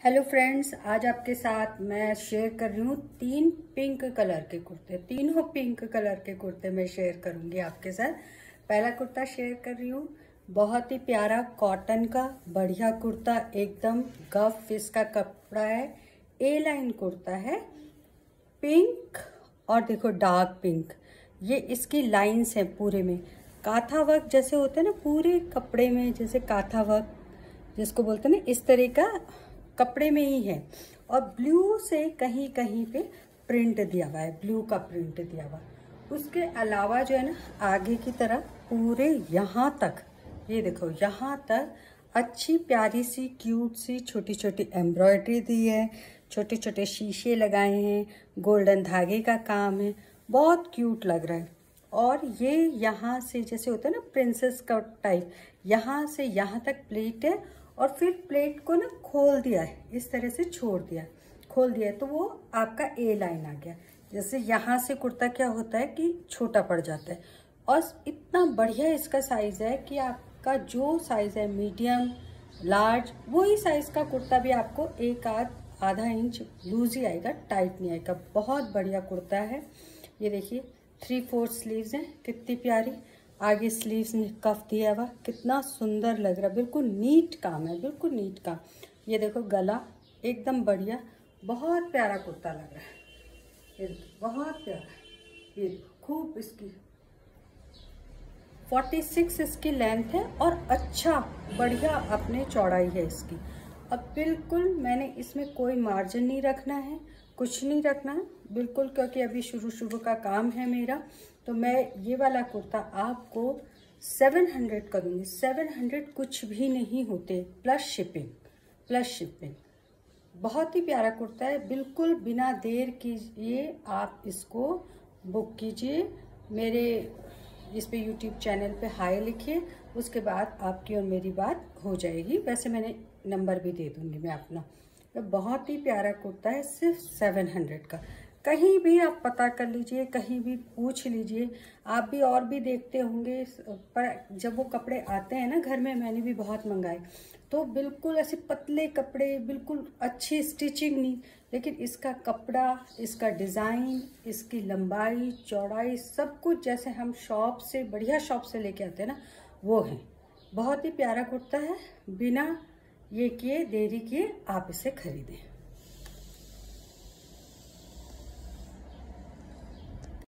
Hello friends आज आपके साथ मैं शेयर कर रही हूँ तीन पिंक कलर के कुर्ते। तीनों पिंक कलर के कुर्ते मैं शेयर करूँगी आपके साथ। पहला कुर्ता शेयर कर रही हूँ। बहुत ही प्यारा कॉटन का, बढ़िया कुर्ता, एकदम गफ इसका कपड़ा है। ए लाइन कुर्ता है। पिंक और देखो डार्क पिंक ये इसकी लाइंस हैं पूरे में। काथा वर्क जैसे होते हैं ना, पूरे कपड़े में जैसे काथा वर्क जिसको बोलते हैं ना, इस तरह का कपड़े में ही है। और ब्लू से कहीं कहीं पे प्रिंट दिया हुआ है, ब्लू का प्रिंट दिया हुआ। उसके अलावा जो है ना, आगे की तरफ़ पूरे यहाँ तक, ये देखो, यहाँ तक अच्छी प्यारी सी क्यूट सी छोटी छोटी एम्ब्रॉयडरी दी है छोटे छोटे शीशे लगाए हैं गोल्डन धागे का काम है, बहुत क्यूट लग रहा है। और ये यहाँ से जैसे होता है ना प्रिंसेस का टाइप यहाँ से यहाँ तक प्लेट है और फिर प्लेट को ना खोल दिया है, इस तरह से छोड़ दिया। खोल दिया है तो वो आपका ए लाइन आ गया। जैसे यहाँ से कुर्ता क्या होता है कि छोटा पड़ जाता है। और इतना बढ़िया इसका साइज़ है कि आपका जो साइज़ है मीडियम लार्ज वही साइज़ का कुर्ता भी आपको एक आध, आधा इंच लूज ही आएगा टाइट नहीं आएगा। बहुत बढ़िया कुर्ता है। ये देखिए थ्री फोर्थ स्लीव्स हैं, कितनी प्यारी। आगे स्लीव्स में कफ दिया हुआ कितना सुंदर लग रहा है। बिल्कुल नीट काम है, बिल्कुल नीट काम। ये देखो गला, एकदम बढ़िया, बहुत प्यारा कुर्ता लग रहा है। ये बहुत प्यारा ये खूब इसकी 46 इसकी लेंथ है और अच्छा बढ़िया अपने चौड़ाई है इसकी। अब बिल्कुल मैंने इसमें कोई मार्जिन नहीं रखना है, कुछ नहीं रखना है, बिल्कुल, क्योंकि अभी शुरू शुरू का काम है मेरा। तो मैं ये वाला कुर्ता आपको 700 का दूँगी। 700 कुछ भी नहीं होते। प्लस शिपिंग प्लस शिपिंग बहुत ही प्यारा कुर्ता है। बिल्कुल बिना देर कीजिए आप इसको बुक कीजिए। मेरे इस पे यूट्यूब चैनल पे हाई लिखिए। उसके बाद आपकी और मेरी बात हो जाएगी। वैसे मैंने नंबर भी दे दूँगी मैं अपना। तो बहुत ही प्यारा कुर्ता है। सिर्फ़ सेवन हंड्रेड का। कहीं भी आप पता कर लीजिए, कहीं भी पूछ लीजिए। आप भी और भी देखते होंगे, पर जब वो कपड़े आते हैं ना घर में, मैंने भी बहुत मंगाए। तो बिल्कुल ऐसे पतले कपड़े, बिल्कुल अच्छी स्टिचिंग नहीं, लेकिन इसका कपड़ा, इसका डिज़ाइन, इसकी लंबाई, चौड़ाई, सब कुछ जैसे हम शॉप से, बढ़िया शॉप से लेके आते हैं ना, वो है। बहुत ही प्यारा कुर्ता है। बिना ये किए, देरी किए आप इसे खरीदें।